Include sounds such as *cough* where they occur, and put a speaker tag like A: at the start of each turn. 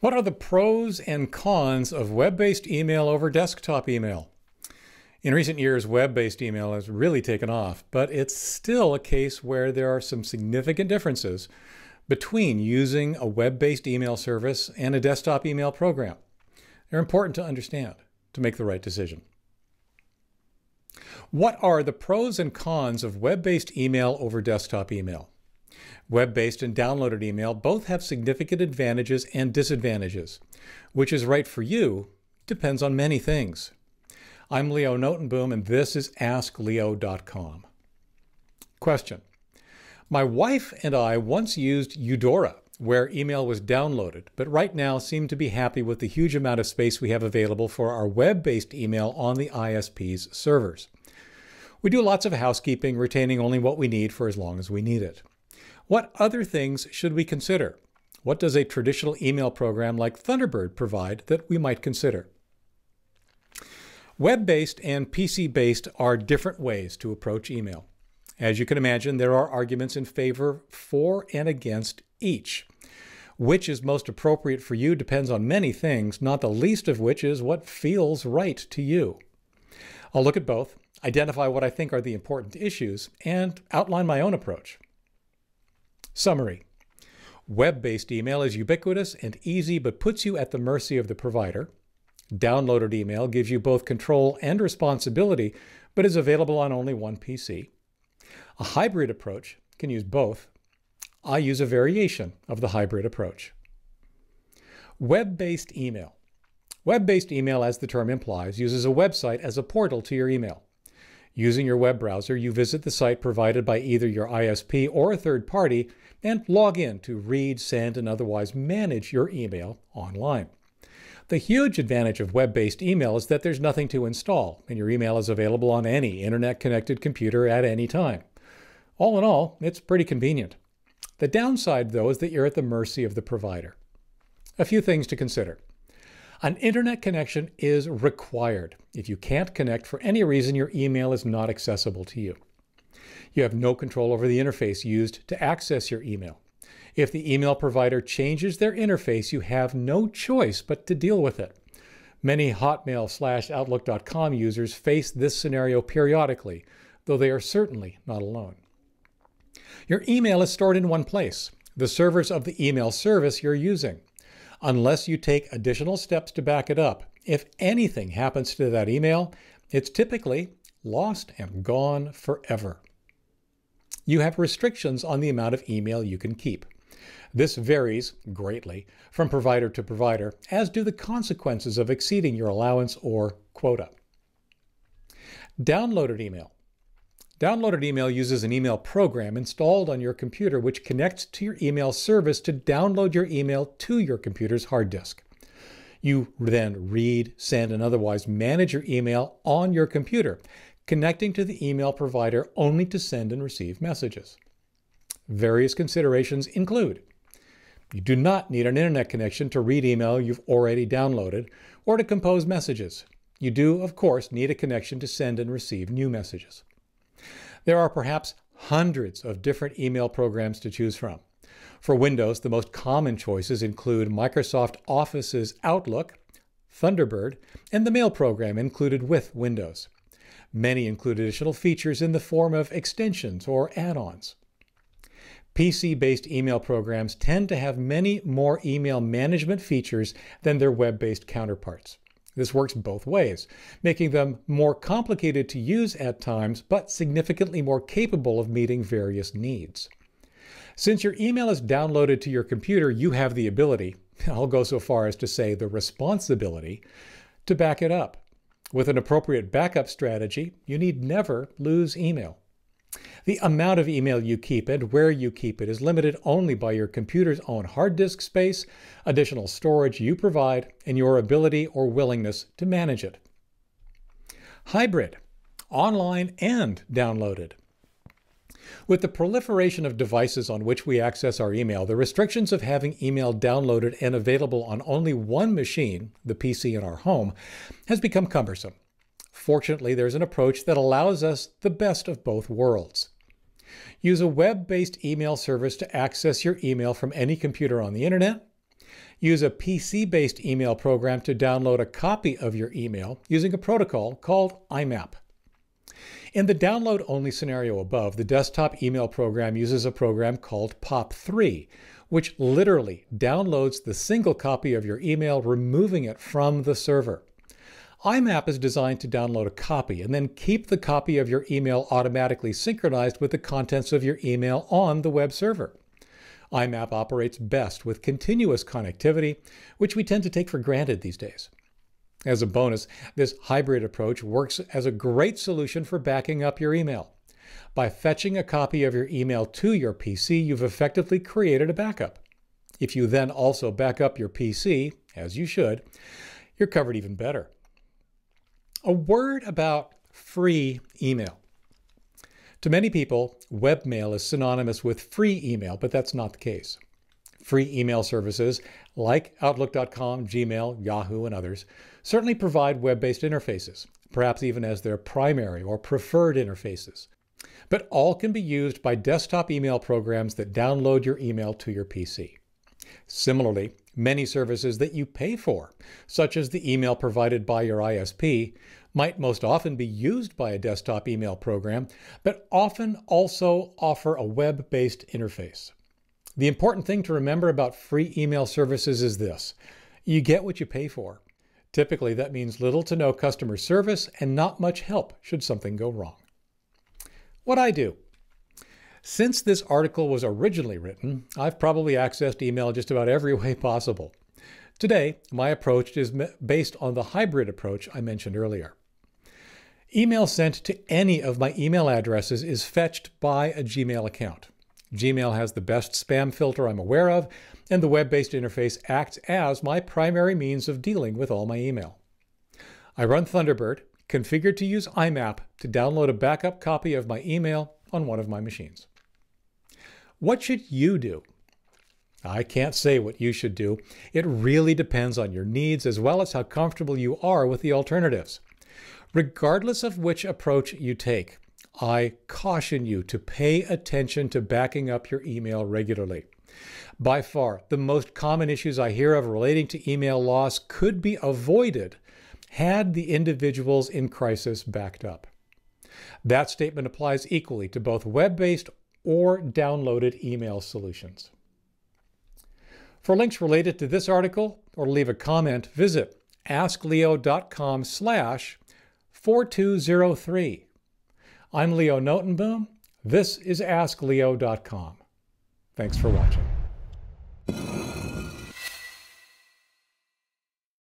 A: What are the pros and cons of web based email over desktop email? In recent years, web based email has really taken off, but it's still a case where there are some significant differences between using a web based email service and a desktop email program. They're important to understand to make the right decision. What are the pros and cons of web based email over desktop email? Web based and downloaded email both have significant advantages and disadvantages. Which is right for you depends on many things. I'm Leo Notenboom, and this is AskLeo.com. Question My wife and I once used Eudora, where email was downloaded, but right now seem to be happy with the huge amount of space we have available for our web based email on the ISP's servers. We do lots of housekeeping, retaining only what we need for as long as we need it. What other things should we consider? What does a traditional email program like Thunderbird provide that we might consider? Web based and PC based are different ways to approach email. As you can imagine, there are arguments in favor for and against each. Which is most appropriate for you depends on many things, not the least of which is what feels right to you. I'll look at both, identify what I think are the important issues, and outline my own approach. Summary Web based email is ubiquitous and easy, but puts you at the mercy of the provider. Downloaded email gives you both control and responsibility, but is available on only one PC. A hybrid approach can use both. I use a variation of the hybrid approach. Web based email. Web based email, as the term implies, uses a website as a portal to your email. Using your web browser, you visit the site provided by either your ISP or a third party and log in to read, send, and otherwise manage your email online. The huge advantage of web based email is that there's nothing to install, and your email is available on any internet connected computer at any time. All in all, it's pretty convenient. The downside, though, is that you're at the mercy of the provider. A few things to consider. An internet connection is required. If you can't connect for any reason, your email is not accessible to you. You have no control over the interface used to access your email. If the email provider changes their interface, you have no choice but to deal with it. Many Hotmail slash Outlook.com users face this scenario periodically, though they are certainly not alone. Your email is stored in one place, the servers of the email service you're using. Unless you take additional steps to back it up, if anything happens to that email, it's typically lost and gone forever. You have restrictions on the amount of email you can keep. This varies greatly from provider to provider, as do the consequences of exceeding your allowance or quota. Downloaded email. Downloaded email uses an email program installed on your computer which connects to your email service to download your email to your computer's hard disk. You then read, send, and otherwise manage your email on your computer, connecting to the email provider only to send and receive messages. Various considerations include you do not need an internet connection to read email you've already downloaded or to compose messages. You do, of course, need a connection to send and receive new messages. There are perhaps hundreds of different email programs to choose from. For Windows, the most common choices include Microsoft Office's Outlook, Thunderbird, and the Mail program included with Windows. Many include additional features in the form of extensions or add ons. PC based email programs tend to have many more email management features than their web based counterparts. This works both ways, making them more complicated to use at times, but significantly more capable of meeting various needs. Since your email is downloaded to your computer, you have the ability, *laughs* I'll go so far as to say the responsibility, to back it up. With an appropriate backup strategy, you need never lose email. The amount of email you keep and where you keep it is limited only by your computer's own hard disk space, additional storage you provide, and your ability or willingness to manage it. Hybrid, online and downloaded. With the proliferation of devices on which we access our email, the restrictions of having email downloaded and available on only one machine, the PC in our home, has become cumbersome. Fortunately, there's an approach that allows us the best of both worlds. Use a web based email service to access your email from any computer on the internet. use a PC based email program to download a copy of your email using a protocol called IMAP. In the download only scenario above, the desktop email program uses a program called POP3, which literally downloads the single copy of your email, removing it from the server. IMAP is designed to download a copy and then keep the copy of your email automatically synchronized with the contents of your email on the web server. IMAP operates best with continuous connectivity, which we tend to take for granted these days. As a bonus, this hybrid approach works as a great solution for backing up your email. By fetching a copy of your email to your PC, you've effectively created a backup. If you then also back up your PC, as you should, you're covered even better. A word about free email. To many people, webmail is synonymous with free email, but that's not the case. Free email services like Outlook.com, Gmail, Yahoo, and others certainly provide web based interfaces, perhaps even as their primary or preferred interfaces. But all can be used by desktop email programs that download your email to your PC. Similarly, many services that you pay for, such as the email provided by your ISP, might most often be used by a desktop email program, but often also offer a web based interface. The important thing to remember about free email services is this you get what you pay for. Typically, that means little to no customer service and not much help should something go wrong. What I do. Since this article was originally written, I've probably accessed email just about every *laughs* way possible. Today, my approach is based on the hybrid approach I mentioned earlier. Email sent to any of my email addresses is fetched by a Gmail account. Gmail has the best spam filter I'm aware of, and the web based interface acts as my primary means of dealing with all my email. I run Thunderbird, configured to use IMAP to download a backup copy of my email on one of my machines. What should you do? I can't say what you should do. It really depends on your needs as well as how comfortable you are with the alternatives. Regardless of which approach you take, I caution you to pay attention to backing up your email regularly. By far, the most common issues I hear of relating to email loss could be avoided had the individuals in crisis backed up. That statement applies equally to both web based or downloaded email solutions. For links related to this article or leave a comment, visit askleo.com slash 4203. I'm Leo Notenboom. This is AskLeo.com. Thanks for watching.